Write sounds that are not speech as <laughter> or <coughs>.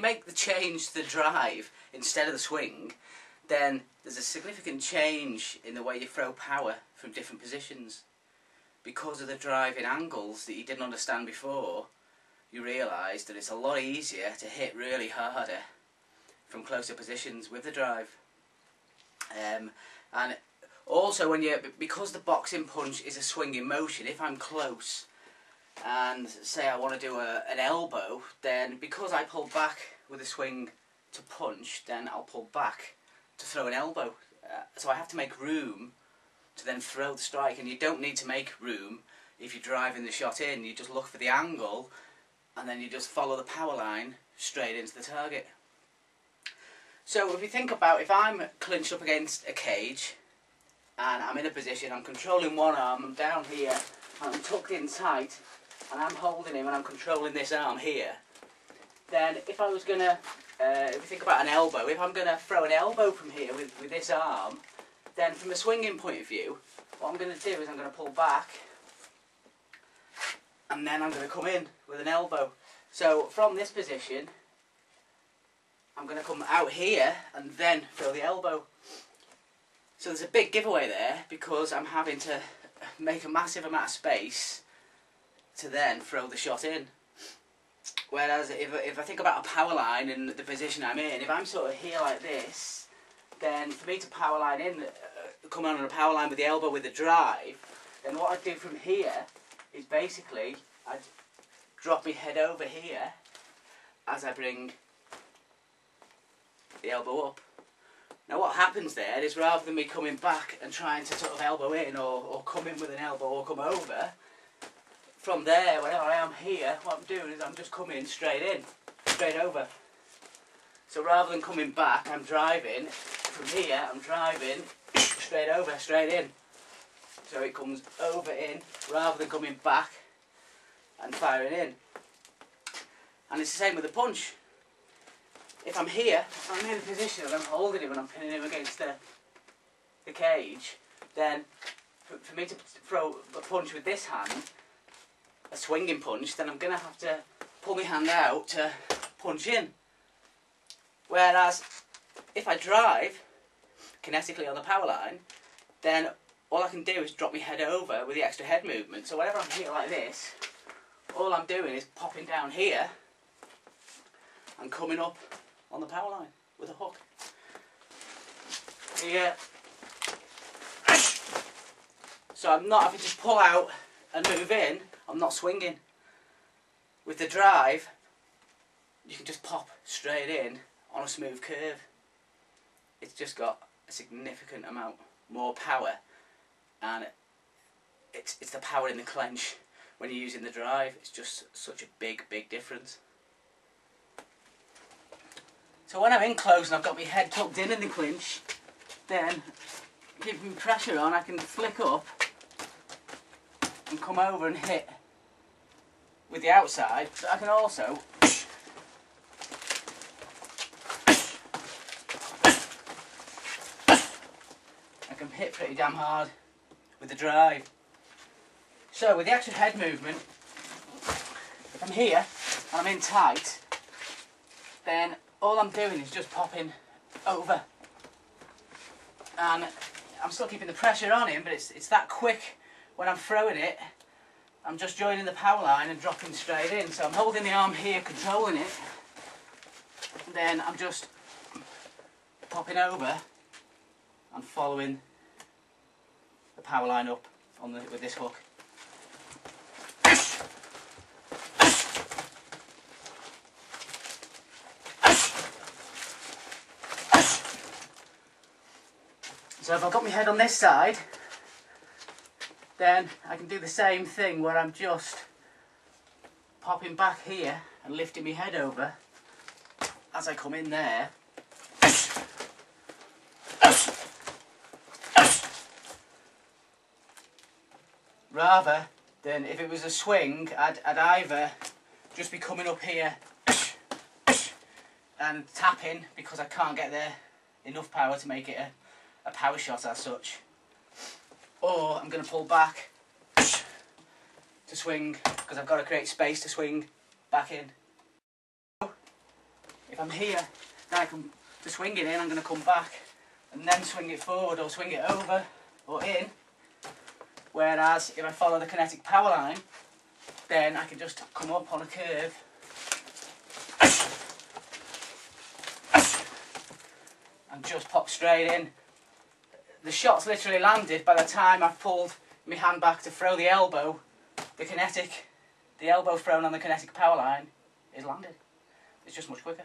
make the change to the drive instead of the swing, then there's a significant change in the way you throw power from different positions. Because of the driving angles that you didn't understand before, you realise that it's a lot easier to hit really harder from closer positions with the drive. Um, and also when you, because the boxing punch is a swinging motion, if I'm close and say I want to do a, an elbow, then because I pull back with a swing to punch, then I'll pull back to throw an elbow. Uh, so I have to make room to then throw the strike, and you don't need to make room if you're driving the shot in. You just look for the angle, and then you just follow the power line straight into the target. So if you think about if I'm clinched up against a cage, and I'm in a position, I'm controlling one arm, I'm down here, I'm tucked in tight, and I'm holding him and I'm controlling this arm here, then if I was going to, uh, if you think about an elbow, if I'm going to throw an elbow from here with, with this arm, then from a swinging point of view, what I'm going to do is I'm going to pull back, and then I'm going to come in with an elbow. So from this position, I'm going to come out here and then throw the elbow. So there's a big giveaway there because I'm having to make a massive amount of space to then throw the shot in. Whereas if, if I think about a power line and the position I'm in, if I'm sort of here like this, then for me to power line in, uh, come on a power line with the elbow with the drive, then what I'd do from here is basically I'd drop my head over here as I bring the elbow up. Now what happens there is rather than me coming back and trying to sort of elbow in or, or come in with an elbow or come over, from there, whenever I am here, what I'm doing is I'm just coming straight in, straight over. So rather than coming back, I'm driving, from here, I'm driving <coughs> straight over, straight in. So it comes over in, rather than coming back and firing in. And it's the same with the punch. If I'm here, I'm in a position and I'm holding him and I'm pinning him against the, the cage, then for, for me to throw a punch with this hand, swinging punch, then I'm going to have to pull my hand out to punch in. Whereas if I drive kinetically on the power line, then all I can do is drop my head over with the extra head movement. So whenever I'm here like this, all I'm doing is popping down here and coming up on the power line with a hook. Yeah. So I'm not having to pull out and move in, I'm not swinging. With the drive, you can just pop straight in on a smooth curve. It's just got a significant amount more power and it's, it's the power in the clinch when you're using the drive. It's just such a big, big difference. So when I'm in close and I've got my head tucked in in the clinch, then giving pressure on, I can flick up and come over and hit with the outside, but I can also I can hit pretty damn hard with the drive. So with the extra head movement, if I'm here and I'm in tight, then all I'm doing is just popping over. And I'm still keeping the pressure on him, but it's, it's that quick when I'm throwing it, I'm just joining the power line and dropping straight in. So I'm holding the arm here, controlling it, then I'm just popping over and following the power line up on the, with this hook. So if I've got my head on this side, then I can do the same thing where I'm just popping back here and lifting my head over as I come in there. Rather than if it was a swing, I'd, I'd either just be coming up here and tapping because I can't get there enough power to make it a, a power shot as such or I'm going to pull back to swing because I've got to create space to swing back in. if I'm here, then I can to swing it in, I'm going to come back and then swing it forward or swing it over or in. Whereas if I follow the kinetic power line, then I can just come up on a curve and just pop straight in. The shot's literally landed by the time I've pulled my hand back to throw the elbow. The kinetic, the elbow thrown on the kinetic power line is landed. It's just much quicker.